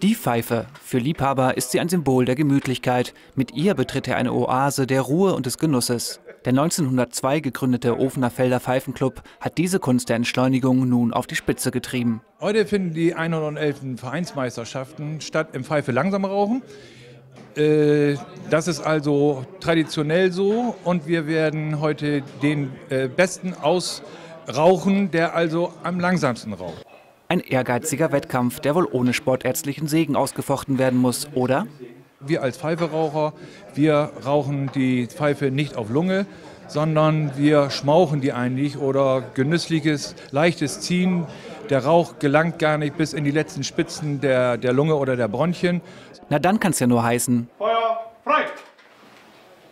Die Pfeife. Für Liebhaber ist sie ein Symbol der Gemütlichkeit. Mit ihr betritt er eine Oase der Ruhe und des Genusses. Der 1902 gegründete Ofenerfelder Pfeifenclub hat diese Kunst der Entschleunigung nun auf die Spitze getrieben. Heute finden die 111. Vereinsmeisterschaften statt im Pfeife langsam rauchen. Äh, das ist also traditionell so und wir werden heute den äh, Besten ausrauchen, der also am langsamsten raucht. Ein ehrgeiziger Wettkampf, der wohl ohne sportärztlichen Segen ausgefochten werden muss, oder? Wir als Pfeiferaucher, wir rauchen die Pfeife nicht auf Lunge, sondern wir schmauchen die eigentlich oder genüssliches, leichtes Ziehen. Der Rauch gelangt gar nicht bis in die letzten Spitzen der, der Lunge oder der Bronchien. Na dann kann es ja nur heißen. Feuer frei!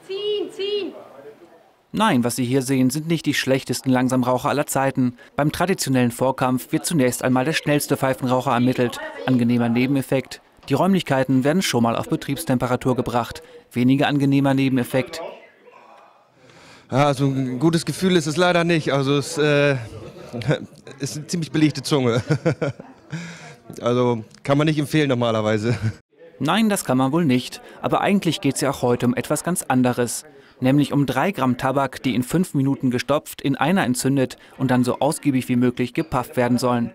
Ziehen, ziehen! Nein, was Sie hier sehen, sind nicht die schlechtesten Langsamraucher aller Zeiten. Beim traditionellen Vorkampf wird zunächst einmal der schnellste Pfeifenraucher ermittelt. Angenehmer Nebeneffekt. Die Räumlichkeiten werden schon mal auf Betriebstemperatur gebracht. Weniger angenehmer Nebeneffekt. Ja, so ein gutes Gefühl ist es leider nicht. Also es äh, ist eine ziemlich belegte Zunge. also kann man nicht empfehlen normalerweise. Nein, das kann man wohl nicht. Aber eigentlich geht es ja auch heute um etwas ganz anderes nämlich um drei Gramm Tabak, die in fünf Minuten gestopft, in einer entzündet und dann so ausgiebig wie möglich gepafft werden sollen.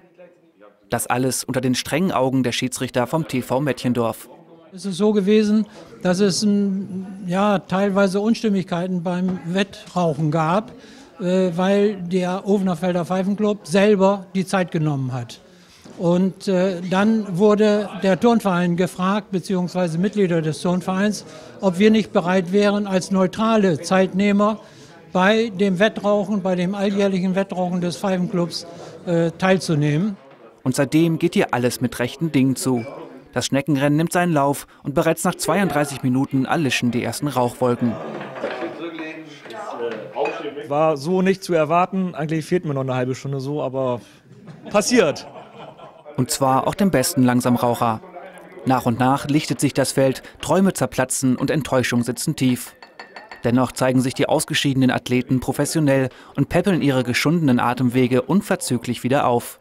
Das alles unter den strengen Augen der Schiedsrichter vom TV Mädchendorf. Es ist so gewesen, dass es ja, teilweise Unstimmigkeiten beim Wettrauchen gab, äh, weil der Ofenerfelder Pfeifenclub selber die Zeit genommen hat. Und äh, dann wurde der Turnverein gefragt, beziehungsweise Mitglieder des Turnvereins, ob wir nicht bereit wären, als neutrale Zeitnehmer bei dem Wettrauchen, bei dem alljährlichen Wettrauchen des Pfeifenclubs äh, teilzunehmen. Und seitdem geht hier alles mit rechten Dingen zu. Das Schneckenrennen nimmt seinen Lauf und bereits nach 32 Minuten erlischen die ersten Rauchwolken. War so nicht zu erwarten. Eigentlich fehlt mir noch eine halbe Stunde so, aber passiert. Und zwar auch dem besten Langsamraucher. Nach und nach lichtet sich das Feld, Träume zerplatzen und Enttäuschung sitzen tief. Dennoch zeigen sich die ausgeschiedenen Athleten professionell und peppeln ihre geschundenen Atemwege unverzüglich wieder auf.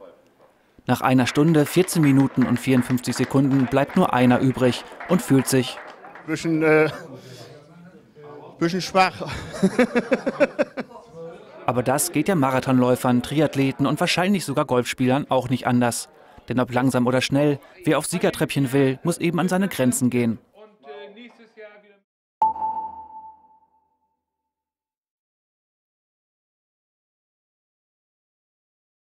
Nach einer Stunde, 14 Minuten und 54 Sekunden bleibt nur einer übrig und fühlt sich. Bisschen, äh, bisschen schwach. Aber das geht ja Marathonläufern, Triathleten und wahrscheinlich sogar Golfspielern auch nicht anders. Denn ob langsam oder schnell, wer auf Siegertreppchen will, muss eben an seine Grenzen gehen.